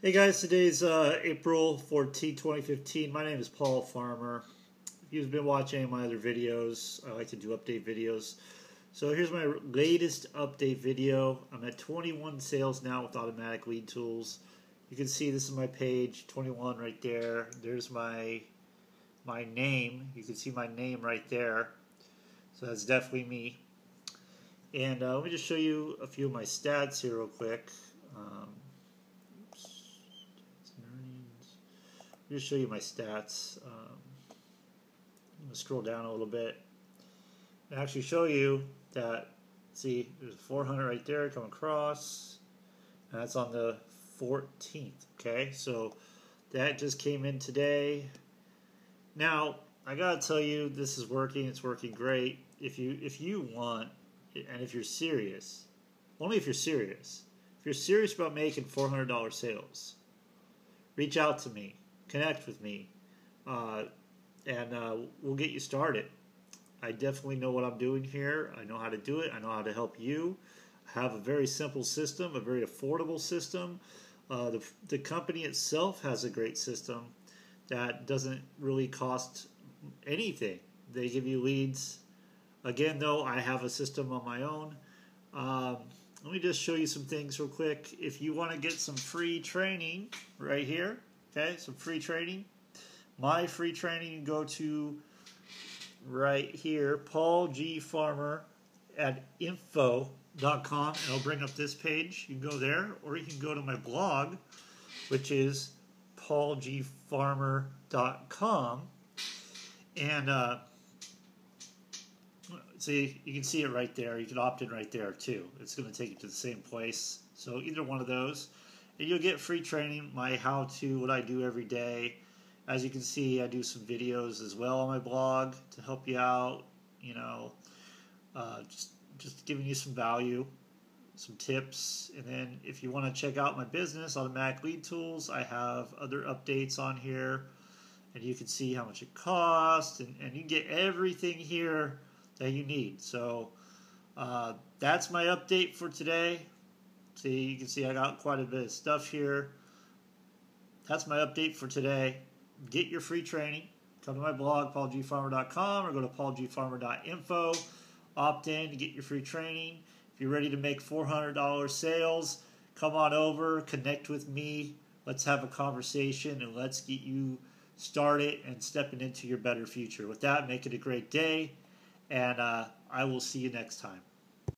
Hey guys, today's uh, April 14, 2015. My name is Paul Farmer. If you've been watching my other videos, I like to do update videos. So here's my latest update video. I'm at 21 sales now with automatic lead tools. You can see this is my page 21 right there. There's my my name. You can see my name right there. So that's definitely me. And uh, let me just show you a few of my stats here real quick. Um, just show you my stats. Um, I'm going to scroll down a little bit and actually show you that, see, there's 400 right there come across, and that's on the 14th, okay? So that just came in today. Now, I gotta tell you, this is working. It's working great. If you if you want, and if you're serious, only if you're serious. If you're serious about making $400 sales, reach out to me connect with me, uh, and uh, we'll get you started. I definitely know what I'm doing here. I know how to do it. I know how to help you. I have a very simple system, a very affordable system. Uh, the, the company itself has a great system that doesn't really cost anything. They give you leads. Again, though, I have a system on my own. Um, let me just show you some things real quick. If you want to get some free training right here, Okay, some free training. My free training, go to right here, Paul G. Farmer at info.com, and I'll bring up this page. You can go there, or you can go to my blog, which is paulgfarmer.com. And uh, see, you can see it right there. You can opt in right there too. It's going to take you to the same place. So either one of those. You'll get free training, my how to, what I do every day. As you can see, I do some videos as well on my blog to help you out. You know, uh, just just giving you some value, some tips, and then if you want to check out my business, Automatic Lead Tools, I have other updates on here, and you can see how much it costs, and, and you get everything here that you need. So uh, that's my update for today. See, you can see I got quite a bit of stuff here. That's my update for today. Get your free training. Come to my blog, paulgfarmer.com, or go to paulgfarmer.info. Opt in to get your free training. If you're ready to make $400 sales, come on over, connect with me. Let's have a conversation and let's get you started and stepping into your better future. With that, make it a great day, and uh, I will see you next time.